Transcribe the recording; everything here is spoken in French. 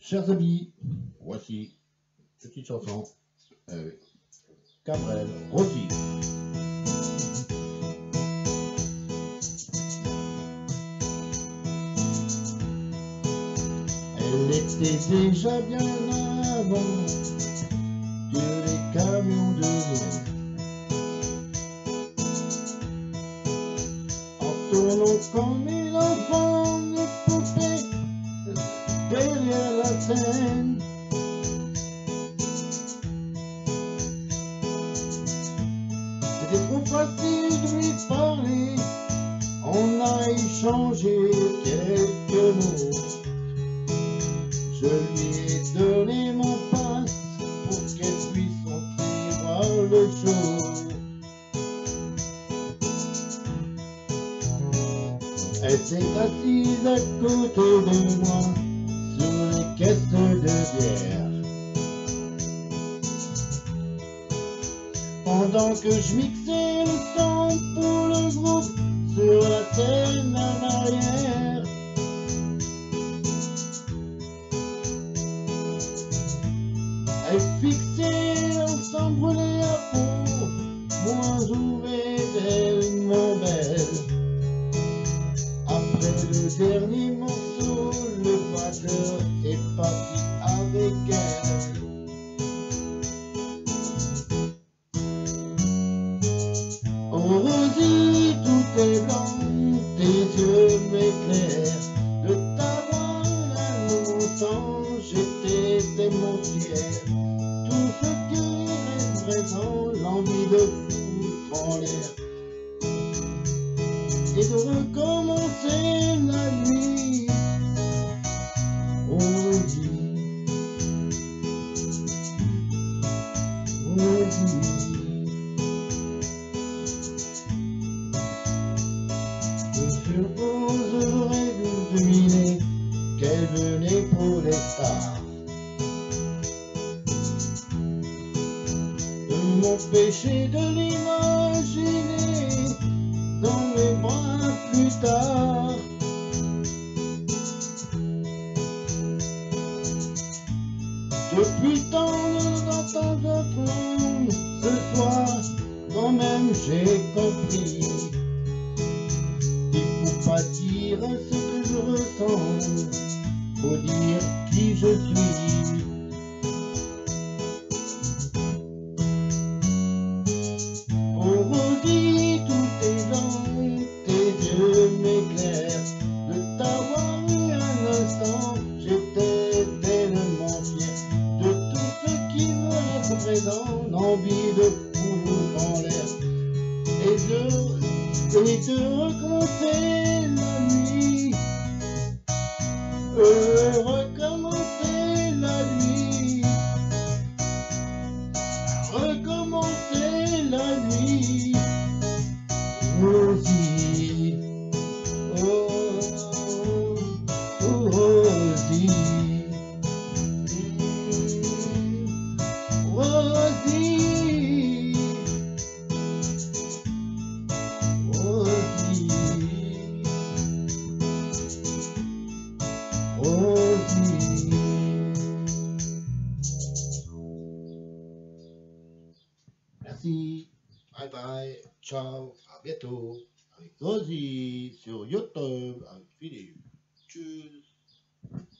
Chers amis, voici une petite chanson avec Cabrel Rosie. Elle était déjà bien avant que les camions de mer. En tournant la. C'était trop facile de lui parler, on a échangé quelques mots. Je lui ai donné mon passe pour qu'elle puisse entrer voir le show. Elle s'est assise à côté de moi Pendant que je mixais le son pour le groupe sur la scène en arrière. Elle fixait, s'en brûlait la peau, moi j'ouvrais tellement belle. Après le dernier morceau, le batteur Est blanc, tes yeux m'éclairent. De t'avoir là longtemps, j'étais tellement. Tout ce qui reste présent, l'envie de foutre en l'air. Et de recommencer la nuit. Rosie, Rosie. Je qu'elle venait pour les stars. De m'empêcher de l'imaginer dans mes bras plus tard. Depuis tant de temps d'autres ce soir, quand même j'ai compris. Il faut pas dire ce que je ressens, faut dire qui je suis. Oh Rosie, tout est dans tes yeux m'éclairent. De t'avoir eu un instant, j'étais tellement fier de tout ce qui me reste présent, l'envie de foutre en l'air et de, et de recommencer Merci. Bye bye. Ciao. À bientôt. Avec Rosie sur YouTube. Avec Philippe. Tchuss.